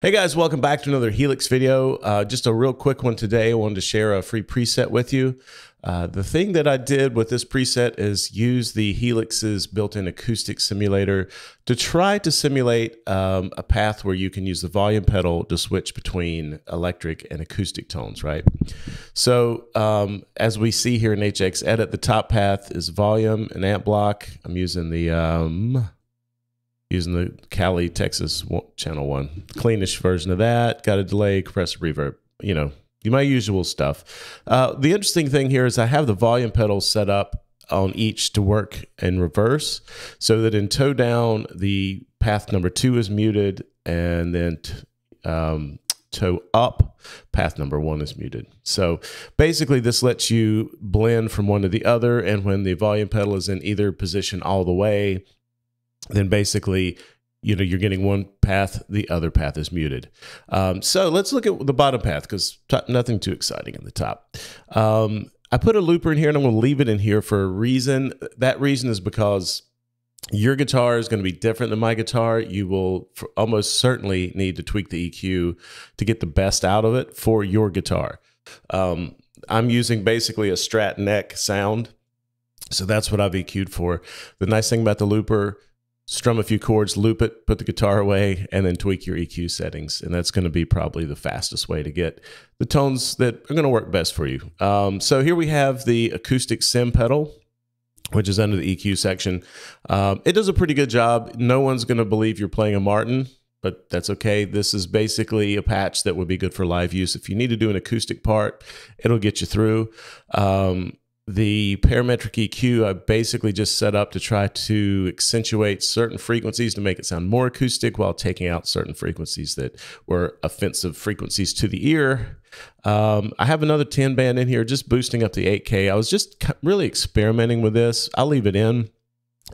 Hey guys, welcome back to another Helix video. Uh, just a real quick one today. I wanted to share a free preset with you. Uh, the thing that I did with this preset is use the Helix's built-in acoustic simulator to try to simulate um, a path where you can use the volume pedal to switch between electric and acoustic tones, right? So um, as we see here in HX Edit, the top path is volume and amp block. I'm using the... Um, using the Cali Texas channel one. Cleanish version of that. Got a delay, compressor, reverb. You know, my usual stuff. Uh, the interesting thing here is I have the volume pedals set up on each to work in reverse so that in toe down, the path number two is muted and then um, toe up, path number one is muted. So basically, this lets you blend from one to the other. And when the volume pedal is in either position all the way, then basically you know you're getting one path the other path is muted. Um, so let's look at the bottom path because nothing too exciting in the top. Um, i put a looper in here and i'm going to leave it in here for a reason. That reason is because your guitar is going to be different than my guitar. You will almost certainly need to tweak the eq to get the best out of it for your guitar. Um, i'm using basically a strat neck sound so that's what I've EQ'd for. The nice thing about the looper strum a few chords, loop it, put the guitar away, and then tweak your EQ settings. And that's going to be probably the fastest way to get the tones that are going to work best for you. Um, so here we have the acoustic sim pedal. Which is under the EQ section. Um, it does a pretty good job. No one's going to believe you're playing a Martin, but that's okay. This is basically a patch that would be good for live use. If you need to do an acoustic part, it'll get you through. Um, the parametric EQ I basically just set up to try to accentuate certain frequencies to make it sound more acoustic while taking out certain frequencies that were offensive frequencies to the ear. Um, I have another 10 band in here just boosting up the 8K. I was just really experimenting with this. I'll leave it in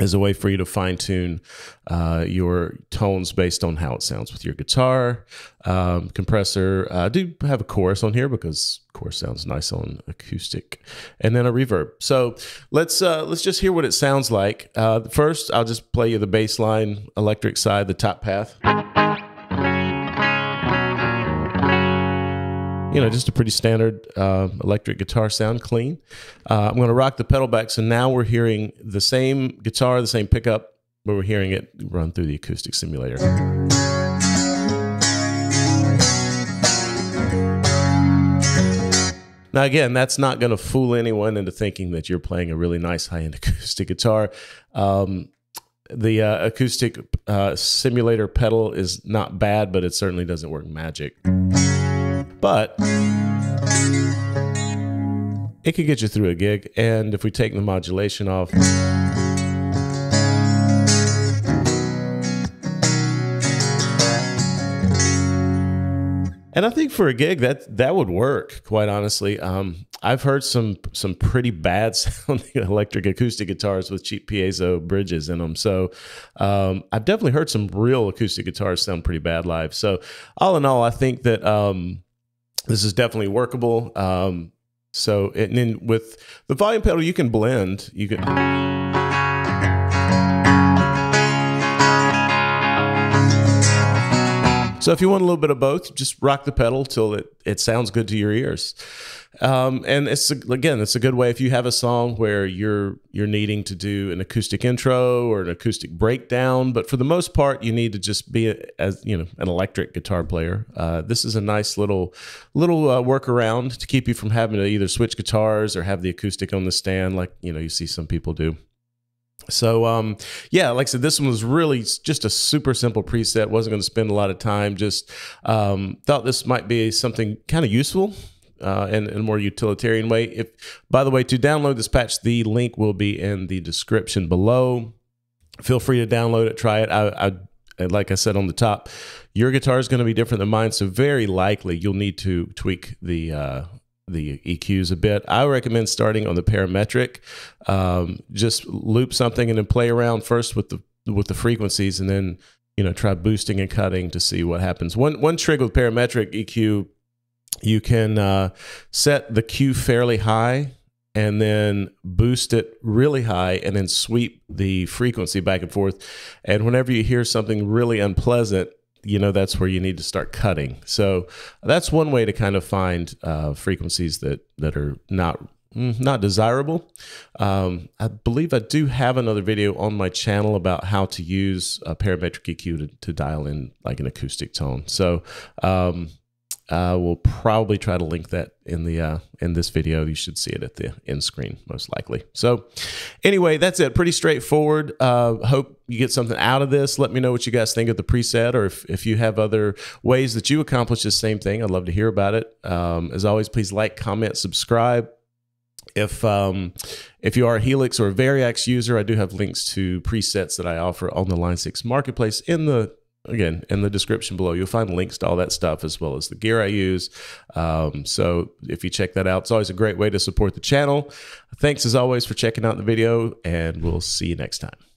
as a way for you to fine tune uh, your tones based on how it sounds with your guitar. Um, compressor, uh, I do have a chorus on here because chorus sounds nice on acoustic, and then a reverb. So let's uh, let's just hear what it sounds like. Uh, first, I'll just play you the bass line, electric side, the top path. You know, just a pretty standard uh, electric guitar sound, clean. Uh, I'm going to rock the pedal back. So now we're hearing the same guitar, the same pickup, but we're hearing it run through the acoustic simulator. Now, again, that's not going to fool anyone into thinking that you're playing a really nice high end acoustic guitar. Um, the uh, acoustic uh, simulator pedal is not bad, but it certainly doesn't work magic but it could get you through a gig. And if we take the modulation off, And I think for a gig that that would work, quite honestly. Um, I've heard some some pretty bad sounding electric acoustic guitars with cheap piezo bridges in them. So um, I've definitely heard some real acoustic guitars sound pretty bad live. So all in all, I think that um, this is definitely workable. Um, so, and then with the volume pedal, you can blend. You can. So if you want a little bit of both, just rock the pedal till it, it sounds good to your ears. Um, and it's again, it's a good way if you have a song where you're you're needing to do an acoustic intro or an acoustic breakdown, but for the most part, you need to just be a, as you know an electric guitar player. Uh, this is a nice little little uh, workaround to keep you from having to either switch guitars or have the acoustic on the stand, like you know you see some people do. So um, yeah, like I said, this one was really just a super simple preset. wasn't going to spend a lot of time. Just um, thought this might be something kind of useful uh, in, in, a more utilitarian way. If, by the way, to download this patch, the link will be in the description below. Feel free to download it, try it. I, I like I said on the top, your guitar is going to be different than mine, so very likely you'll need to tweak the uh, the EQs a bit. I recommend starting on the parametric. Um, just loop something and then play around first with the with the frequencies, and then you know try boosting and cutting to see what happens. One one trick with parametric EQ you can uh, set the Q fairly high and then boost it really high and then sweep the frequency back and forth. And whenever you hear something really unpleasant, you know that's where you need to start cutting. So that's one way to kind of find uh, frequencies that that are not mm, not desirable. Um, I believe I do have another video on my channel about how to use a parametric EQ to, to dial in like an acoustic tone. So um, uh, we'll probably try to link that in the uh, in this video. You should see it at the end screen most likely. So anyway, that's it. Pretty straightforward. Uh, hope you get something out of this. Let me know what you guys think of the preset, or if, if you have other ways that you accomplish the same thing. I'd love to hear about it. Um, as always, please like, comment, subscribe. If um, if you are a Helix or a Variax user, I do have links to presets that I offer on the Line Six Marketplace in the again in the description below you'll find links to all that stuff as well as the gear i use. Um, so if you check that out it's always a great way to support the channel. Thanks as always for checking out the video and we'll see you next time